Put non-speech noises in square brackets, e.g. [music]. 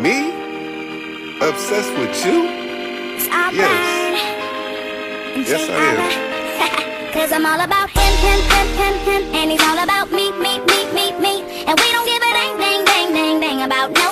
Me? Obsessed with you? Stop yes. Yes, I am. [laughs] Cause I'm all about him, him, him, him, him. And he's all about me, me, me, me, me. And we don't give a dang, dang, dang, dang, dang about no